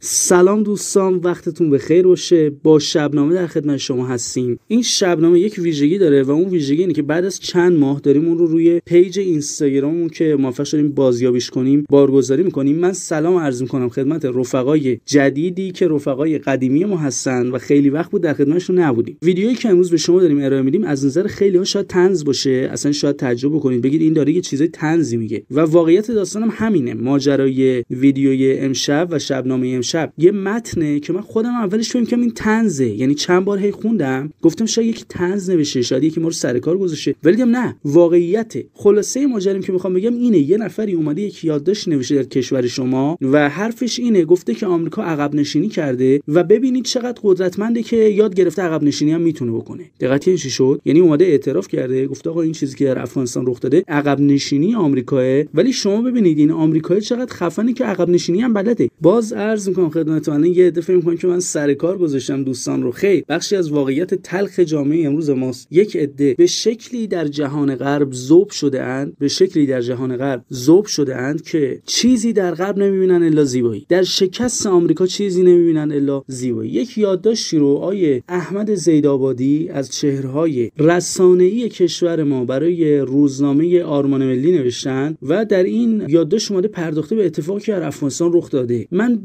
سلام دوستان وقتتون به خیر باشه. با شبنامه در خدمت شما هستیم. این شبنامه یک ویژگی داره و اون ویژگی اینه که بعد از چند ماه داریم اون رو روی پیج اینستاگراممون که موفق شدیم بازیابیش کنیم بارگذاری می‌کنیم. من سلام عرض می‌کنم خدمت رفقای جدیدی که رفقای قدیمی ما هستن و خیلی وقت بود در خدمتشون نبودیم. ویدیویی که امروز به شما داریم ارائه میدیم از نظر خیلی ها شاید تنز باشه. اصلا شاید تعجب بکنید. بگید این داره یه چیزای تنزی میگه. و واقعیت داستانم همینه. ماجرای ویدیوی امشب و شبنامه امشب شب یه متنه که من خودم اولش فکر کنم این تنزه یعنی چند بار هی خوندم گفتم شاید یک تنز نوشته شاید یکی ما رو سر کار گذاشته. ولی دیدم نه واقعیت. خلاصه ماجریم که می‌خوام بگم اینه یه نفری اومده یک یادداشت نوشته در کشور شما و حرفش اینه گفته که آمریکا عقب نشینی کرده و ببینید چقدر قدرتمنده که یاد گرفته عقب نشینی هم می‌تونه بکنه. دقت چی شد؟ یعنی اومده اعتراف کرده گفته آقا این چیزی که در افغانستان رخ داده عقب نشینی آمریکاه. ولی شما ببینید این آمریکایی چقدر خفنه که عقب نشینی هم بلده. باز عرض می‌کنم خدمتتون. الان یه عده فکر که من سر کار گذاشتم دوستان رو. خیر بخشی از واقعیت تلخ جامعه امروز ماست. یک عده به شکلی در جهان غرب ذوب شده اند. به شکلی در جهان غرب ذوب شده اند که چیزی در غرب نمی‌بینن الا زیبایی. در شکست آمریکا چیزی نمی‌بینن الا زیبایی. یک یادداشتی رو آیه احمد زیدآبادی از چهرهای رسانه‌ای کشور ما برای روزنامه آرمان ملی نوشتن و در این یادداشت اومده پرداخته به اتفاقی که در افغانستان رخ داده. من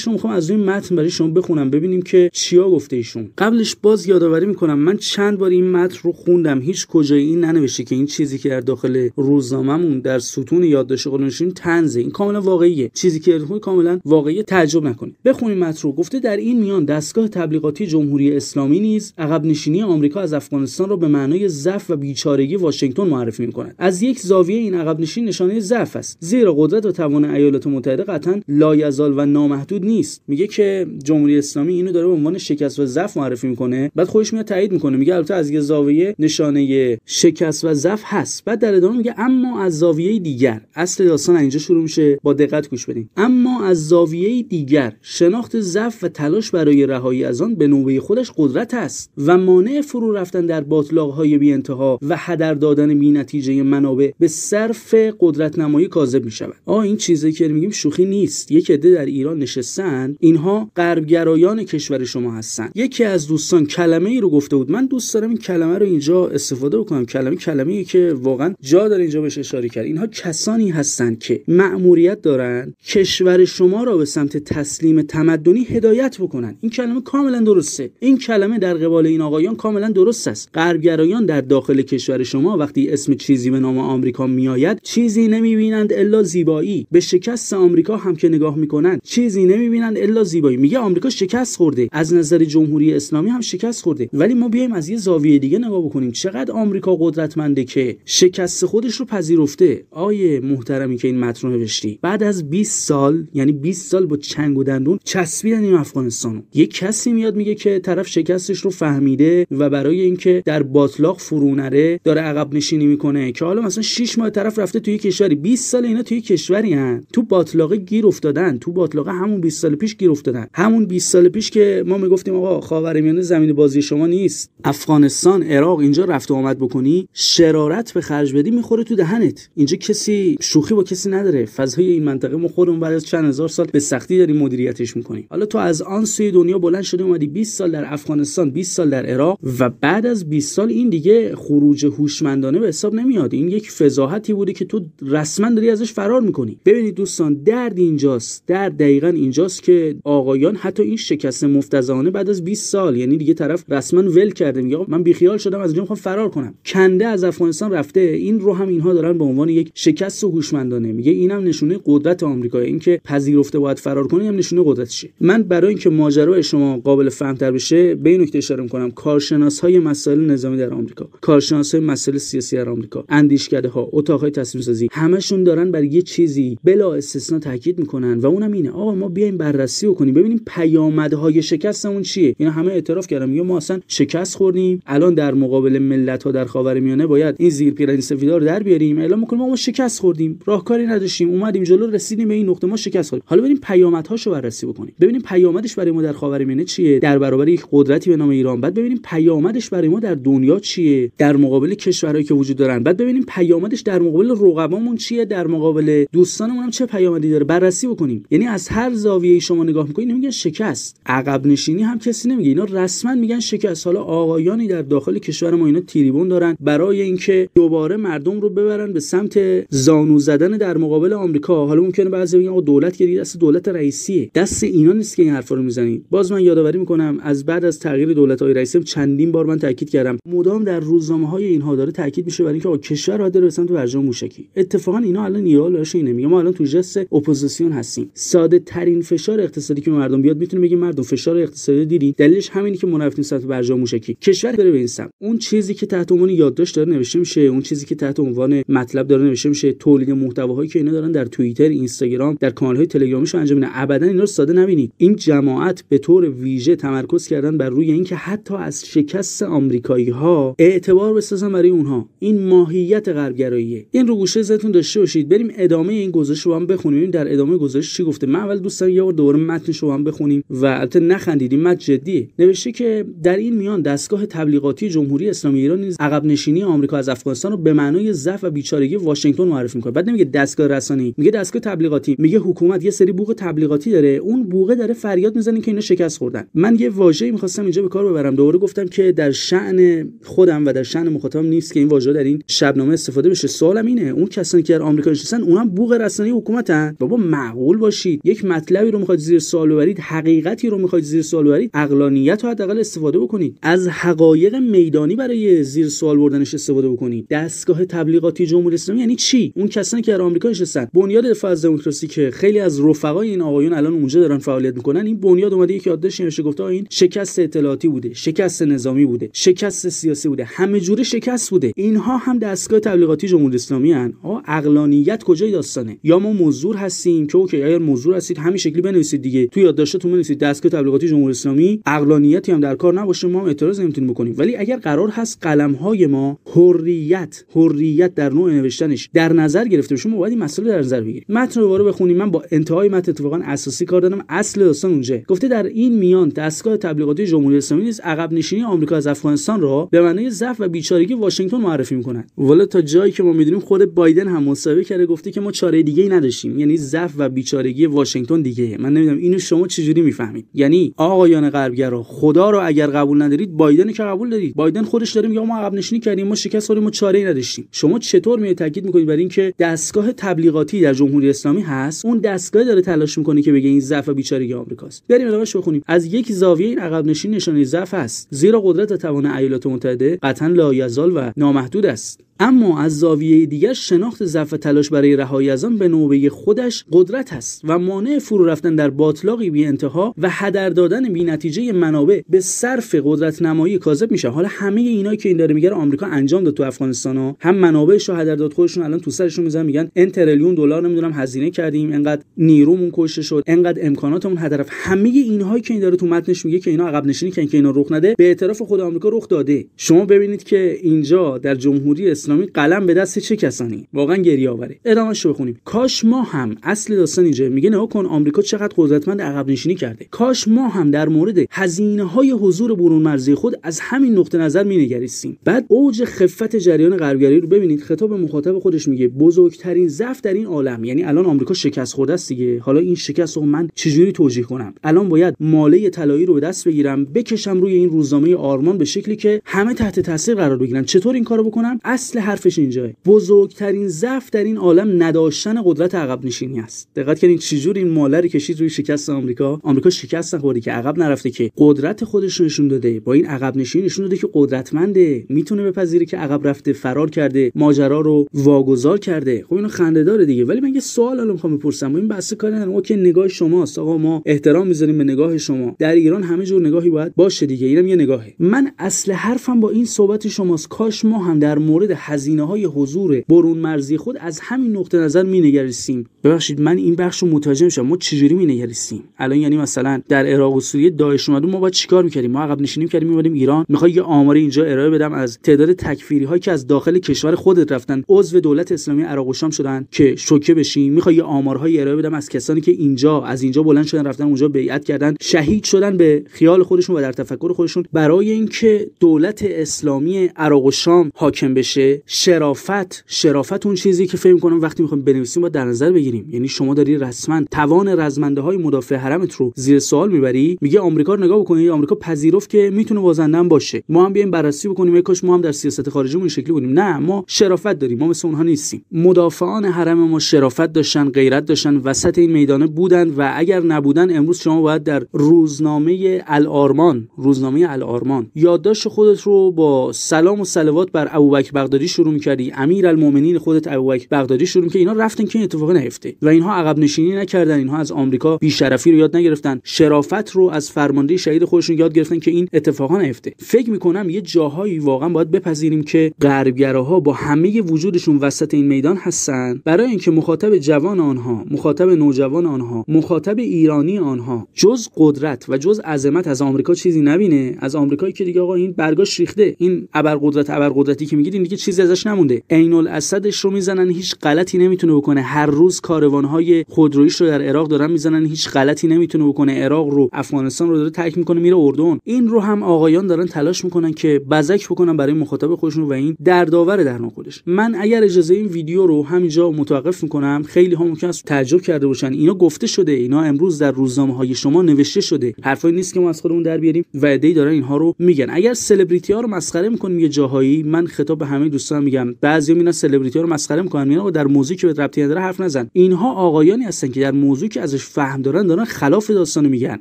بخشیش رو می‌خوام از این متن برای شما بخونم ببینیم که چیا گفته ایشون. قبلش باز یادآوری می‌کنم من چند بار این متن رو خوندم هیچ کجایی این ننوشته که این چیزی که در داخل روزنامهمون در ستون یادداشت قانونشین تنزه. این کاملا واقعیه. چیزی که کاملا واقعی تعجب نکنید. بخونیم متن رو. گفته در این میان دستگاه تبلیغاتی جمهوری اسلامی نیز عقب نشینی آمریکا از افغانستان را به معنای ضعف و بیچارگی واشنگتن معرفی می‌کند. از یک زاویه این عقب نشینی نشانه ضعف است. زیرا قدرت و توان ایالات متحده قطعا لایزال و نامحدود نیست. میگه که جمهوری اسلامی اینو داره به عنوان شکست و ضعف معرفی می‌کنه. بعد خودش میاد تایید می‌کنه. میگه البته از یه زاویه نشانه شکست و ضعف هست. بعد در ادامه میگه اما از زاویه دیگر. اصل داستان اینجا شروع میشه. با دقت گوش بدین. اما از زاویه دیگر شناخت ضعف و تلاش برای رهایی از آن به نوبه خودش قدرت است و مانع فرو رفتن در باطلاقهای بی انتها و هدر دادن بی نتیجه منابع به صرف قدرت نمایی کاذب می شود آ این چیزی که میگیم شوخی نیست. یک عده در ایران نشستن اینها غربگرایان کشور شما هستن یکی از دوستان کلمه ای رو گفته بود. من دوست دارم این کلمه رو اینجا استفاده بکنم. کلمه کلمه ای که واقعا جا داره اینجا بهش اشاره کرد. اینها کسانی هستند که مأموریت دارن کشور شما را به سمت تسلیم تمدنی هدایت بکنن. این کلمه کاملا درسته. این کلمه در قبال این آقایان کاملا درست است. غربگرایان در داخل کشور شما وقتی اسم چیزی به نام آمریکا میآید چیزی نمی‌بینند الا زیبایی. به شکست آمریکا هم که نگاه می‌کنند چیزی نمی‌بینند الا زیبایی. میگه آمریکا شکست خورده. از نظر جمهوری اسلامی هم شکست خورده. ولی ما بیایم از یه زاویه دیگه نگاه بکنیم. چقدر آمریکا قدرتمنده که شکست خودش رو پذیرفته. آیه محترمی که این متن نوشتی. بعد از 20 سال یعنی 20 سال با چنگ و دندون چسبیدن این افغانستانو یه کسی میاد میگه که طرف شکستش رو فهمیده و برای اینکه در باطلاق فرو نره داره عقب نشینی می‌کنه که حالا مثلا 6 ماه طرف رفته توی کشوری. 20 سال اینا توی کشوری هن. تو باطلاق گیر افتادن. تو باطلاق همون 20 سال پیش گیر افتادن. همون 20 سال پیش که ما می‌گفتیم آقا خاورمیانه زمین بازی شما نیست. افغانستان عراق اینجا رفت و آمد بکنی شرارت به خرج بدی می‌خوره تو دهنت. اینجا کسی شوخی با کسی نداره. فضای این منطقه ما خودمون بعد از چند هزار سال به سختی داریم مدیریتش می‌کنیم. حالا تو از آن سوی دنیا بلند شده اومدی 20 سال در افغانستان 20 سال در عراق و بعد از 20 سال این دیگه خروج هوشمندانه به حساب نمیاد. این یک فضاحتی بوده که تو رسما داری ازش فرار می‌کنی. ببینید دوستان درد اینجاست. درد دقیقا اینجاست که آقایان حتی این شکست مفتزانه بعد از 20 سال یعنی دیگه طرف رسما ول کرده میگه من بیخیال شدم از اینجا می‌خوام فرار کنم. کنده از افغانستان رفته این رو هم اینها دارن به عنوان یک شکست هوشمندانه. میگه اینم نشونه قدرت آمریکا اینکه پذیرفته باید فرار کنه هم نشونه قدرتشه من برای اینکه ماجرای شما قابل فهمتر بشه به این نکته اشاره می‌کنم. کارشناس های مسائل نظامی در آمریکا کارشناس های مسائل سیاسی در آمریکا اندیشکده ها اتاق های تصمیم سازی همشون دارن بر یه چیزی بلا استثنا تاکید می‌کنن و اونم اینه. آقا ما بیایم بررسی بکنیم. ببینیم پیامدهای شکستمون چیه. اینا همه اعتراف کردن. میگه ما اصلا شکست خوردیم. الان در مقابل ملت ها در خاورمیانه باید این زیر پیرهن سفیدا رو در بیاریم. اعلام می‌کنیم ما شکست خوردیم. راهکاری نداشتیم. اومدیم جلو رسیدیم به این نقطه. ما شکست خوردیم. حالا بریم پیامدهاشو بررسی بکنیم. ببینیم پیامدش برای ما در خاورمیانه چیه؟ در برابر یک قدرتی به نام ایران. بعد ببینیم پیامدش برای ما در دنیا چیه؟ در مقابل کشورهایی که وجود دارن. بعد ببینیم پیامدش در مقابل رقبامون چیه؟ در مقابل دوستانمون هم چه پیامدی داره؟ بررسی بکنیم. یعنی از هر شما نگاه می‌کنید میگن شکست. عقب نشینی هم کسی نمیگه. اینا رسما میگن شکست. حالا آقایانی در داخل کشور ما اینا تریبون دارن برای اینکه دوباره مردم رو ببرن به سمت زانو زدن در مقابل آمریکا. حالا ممکنه بعضی بگن آقا دولت که دست دولت رئیسیه. دست اینا نیست که این حرفا رو می‌زنید باز من یادآوری می‌کنم از بعد از تغییر دولت های رئیسم چندین بار من تاکید کردم. مدام در روزنامه های اینها داره تاکید میشه برای اینکه آقا کشور باید به سمت برجام موشکی. اتفاقا اینا الان نیالاش اینه میگه. ما الان تو ژست اپوزیسیون هستیم. ساده ترین فشار اقتصادی که مردم بیاد می‌تونه بگه مردم فشار اقتصادی دیدی؟ دلیلش همینی که ما رفتیم سمت برجام موشکی. کشور بره به این سمت. اون چیزی که تحت عنوان یادداشت داره نوشته میشه اون چیزی که تحت عنوان مطلب داره نوشته میشه تولید محتواهایی که اینا دارن در توییتر اینستاگرام در کانال‌های تلگرامیشون انجام میدن. ابدا اینا رو ساده نبینید. این جماعت به طور ویژه تمرکز کردن بر روی اینکه حتی از شکست آمریکایی ها اعتبار بسازن برای اونها. این ماهیت غربگراییه. این رو گوشه زتون داشته باشید. بریم ادامه این گزارش رو هم بخونیم. در ادامه گزارش چی گفته. من اول دوست دارم یه بار دوباره متنش رو هم بخونیم. و البته نخندیدیم متن جدیه. نوشته که در این میان دستگاه تبلیغاتی جمهوری اسلامی ایران نیز عقب نشینی آمریکا از افغانستان رو به معنای ضعف و بیچارگی واشنگتن معرفی می‌کنه. بعد نمیگه دستگاه رسانه‌ای میگه دستگاه تبلیغاتی. میگه حکومت یه سری بوق تبلیغاتی داره. اون بوقه داره فریاد می‌زنه که اینا شکست خوردن. من یه واژه‌ای می‌خواستم اینجا به کار ببرم. دوباره گفتم که در شأن خودم و در شأن مخاطبم نیست که این واژه در این شبنامه استفاده بشه. سوالم اینه اون کسانی که در آمریکا نشستن اونم بوق رسانه‌ای حکومتن؟ بابا معقول باشید. یک رو می‌خواید زیر سوال ببرید حقیقتی رو می‌خواید زیر سوال ببرید عقلانیت رو حداقل استفاده بکنید. از حقایق میدانی برای زیر سوال بردنش استفاده بکنید. دستگاه تبلیغاتی جمهوری اسلامی یعنی چی؟ اون کسانی که در آمریکا نشستن. بنیاد دفاع از دموکراسی که خیلی از رفقای این آقایون الان اونجا دارن فعالیت می‌کنن این بنیاد اومده یک یادداشت نوشته گفته این شکست اطلاعاتی بوده شکست نظامی بوده شکست سیاسی بوده همه جوره شکست بوده. اینها هم دستگاه تبلیغاتی جمهوری اسلامی ان عقلانیت کجای داستانه؟ یا ما موضوع هستیم که اوکی اگر موضوع هستید همین بنویسید دیگه. تو یادداشتتون بنویسید دستگاه تبلیغاتی جمهوری اسلامی. عقلانیتی هم در کار نباشه ما هم اعتراض نمی‌تونیم بکنیم. ولی اگر قرار هست قلم های ما حریت حریت در نوع نوشتنش در نظر گرفته بشه ما باید این مسئله در نظر بگیریم. متن رو دوباره بخونیم. من با انتهای متن اتفاقا اساسی کار دادم اصل داستان اونجا گفته در این میان دستگاه تبلیغاتی جمهوری اسلامی نیز عقب نشینی آمریکا از افغانستان را به معنای ضعف و بیچارگی واشنگتن معرفی می‌کنند والا تا جایی که ما می‌دونیم خود بایدن هم مصاحبه کرده گفته که ما چاره دیگه ای نداشتیم. یعنی ضعف و بیچارگی واشنگتن دیگه. من نمی‌دونم اینو شما چجوری می‌فهمید. یعنی آقایان غربگرا خدا رو اگر قبول ندارید بایدن که قبول دارید بایدن خودش داره میگه ما عقب نشینی کردیم ما شکست خوردیم ما چاره ای نداشتیم. شما چطور می تاکید می‌کنید بر اینکه دستگاه تبلیغاتی در جمهوری اسلامی هست؟ اون دستگاه داره تلاش می‌کنه که بگه این ضعف و بیچارگی آمریکاست. بریم ادامهش بخونیم. از یک زاویه این عقب نشینی نشانه ضعف است. زیرا قدرت توان ایالات متحده قطعا لایزال و نامحدود است. اما از زاویه دیگر شناخت ضعف تلاش برای رهایی از آن به نوبه خودش قدرت است و مانع فرو رفتن در باطلاقی بی انتها و هدر دادن بی نتیجه منابع به صرف قدرت نمایی کاذب میشه حالا همه اینایی که این داره میگه آمریکا انجام داد تو افغانستان ها. هم منابعش رو هدر داد خودشون الان تو سرشون می‌زنن میگن ان تریلیون دلار نمی‌دونم هزینه کردیم انقدر نیرومون کشته شد انقدر امکاناتمون هدر همه اینهایی که این داره تو متنش میگه که اینا عقب نشینی که اینا رخ نده به اعتراف خود آمریکا رخ داده. شما ببینید که اینجا در جمهوری قلم به دست چه کسانی؟ واقعا گریه آوره ادامهش رو بخونیم. کاش ما هم اصل داستان اینجا. میگه نه کن آمریکا چقدر قدرتمند عقب نشینی کرده. کاش ما هم در مورد هزینه های حضور برون مرزی خود از همین نقطه نظر مینگریستیم. بعد اوج خفت جریان غربگرایی رو ببینید. خطاب مخاطب خودش میگه بزرگترین ضعف در این عالم. یعنی الان آمریکا شکست خورده است دیگه. حالا این شکست رو من چجوری توجیه کنم؟ الان باید ماله طلایی رو به دست بگیرم بکشم روی این روزنامه آرمان به شکلی که همه تحت تاثیر قرار بگیرن. چطور این کارو بکنم؟ اصل حرفش اینجا. بزرگترین ضعف در این عالم نداشتن قدرت عقب نشینی است. دقت کنید چجوری این ماله رو کشید روی شکست آمریکا. آمریکا شکست نخورده که عقب نرفته که قدرت خودش نشون داده. با این عقب نشینی نشون داده که قدرتمنده. می‌تونه بپذیره که عقب رفته فرار کرده ماجرا رو واگذار کرده. خب اینو خنده داره دیگه. ولی من یه سوال الان می‌خوام بپرسم. این بحث کاری ندارم. اوکی نگاه شماست. آقا ما احترام می‌ذاریم به نگاه شما. در ایران همه جور نگاهی باید باشه دیگه. اینم یه نگاهه. من اصل حرفم با این صحبت شماست. کاش ما هم در مورد هزینه های حضور برون مرزی خود از همین نقطه نظر مینگریستیم ببخشید من این بخش رو متوجه میشم ما چجوری مینگریستیم الان یعنی مثلا در عراق و سوریه داعش اومد ما باید چیکار می‌کردیم؟ ما عقب نشینی کردیم میومدیم ایران. می‌خوای یه آمار اینجا ارائه بدم از تعداد تکفیری هایی که از داخل کشور خودت رفتن. عضو دولت اسلامی عراق و شام شدن که شوکه بشیم می‌خوای یه آمارهایی ارائه بدم از کسانی که اینجا از اینجا بلند شدن رفتن اونجا بیعت کردن. شهید شدن به خیال خودشون و در تفکر خودشون. برای اینکه دولت اسلامی عراق و شام حاکم بشه شرافت. شرافت اون چیزی که فکر کنم وقتی می‌خوایم بنویسیم باید در نظر بگیریم. یعنی شما داری رسما توان رزمنده های مدافع حرمت رو زیر سوال می‌بری میگه آمریکا رو نگاه بکنید آمریکا پذیرفت که می‌تونه بازنده باشه. ما هم بیایم بررسی بکنیم کاش ما هم در سیاست خارجی این شکلی بودیم. نه ما شرافت داریم ما مثل اونها نیستیم. مدافعان حرم ما شرافت داشتن غیرت داشتن وسط این میدانه بودن و اگر نبودن امروز شما باید در روزنامه الارمان روزنامه الارمان یادداشت خودت رو با سلام و صلوات بر ابوبکر بغدادی شروع می‌کردی. امیرالمومنین خودت ابوبکر بغدادی شروع که اینا رفتن که این اتفاق نیفته. و اینها عقب نشینی نکردن. اینها از آمریکا بیشرفی رو یاد نگرفتن. شرافت رو از فرمانده شهید خودشون یاد گرفتن که این اتفاقا نیفته. فکر می‌کنم یه جاهایی واقعا باید بپذیریم که غربگراها با همه وجودشون وسط این میدان هستن. برای اینکه مخاطب جوان آنها مخاطب نوجوان آنها مخاطب ایرانی آنها جز قدرت و جز عظمت از آمریکا چیزی نبینه. از آمریکایی که دیگه آقا این برگاش ریخته. این ابرقدرت ابرقدرتی که میگید این دیگه چیزی ازش نمونده. عین الاسدش رو می‌زنن هیچ غلطی نمی‌تونه بکنه. هر روز کاروانهای خودرویش رو در عراق دارن می‌زنن هیچ غلطی نمی‌تونه بکنه. عراق رو افغانستان رو داره ترک می‌کنه میره اردن. این رو هم آقایان دارن تلاش می‌کنن که بزک بکنن برای مخاطب خودشون و این دردآور در خودش. من اگر اجازه این ویدیو رو همینجا متوقف می‌کنم خیلی ها ممکن است تعجب کرده باشن. اینا گفته شده اینا امروز در روزنامه های شما نوشته شده. حرفایی نیست که ما از خودمون در بیاریم. و دارن اینها رو میگن. اگر سلبریتی ها رو مسخره می‌کنیم یه جاهایی من خطاب به همه دوستان میگم بعضی مینا سلبریتی ها رو مسخره می‌کنن میگن در موضوعی که به ربطی نداره حرف نزن. اینها آقایانی هستن که در موضوعی که ازش فهم دارن دارن خلاف داستان میگن.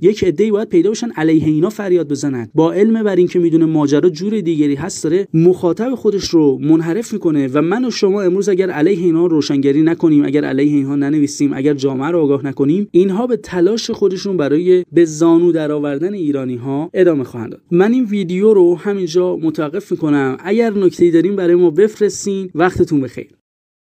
یک عده‌ای باید پیدا بشن علیه اینا فریاد بزنن. با علم بر اینکه می‌دونه ماجرا جور دیگری هست داره مخاطب خودش رو منحرف می‌کنه و من و شما امروز اگر علیه اینا روشنگری نکنیم اگر علیه اینها ننویسیم اگر جامعه رو آگاه نکنیم اینها به تلاش خودشون برای به زانو درآوردن ایرانی ها ادامه خواهند داد. من این ویدیو رو همینجا متوقف می‌کنم. اگر نکته‌ای داریم برای بفرستین وقتتون بخیر.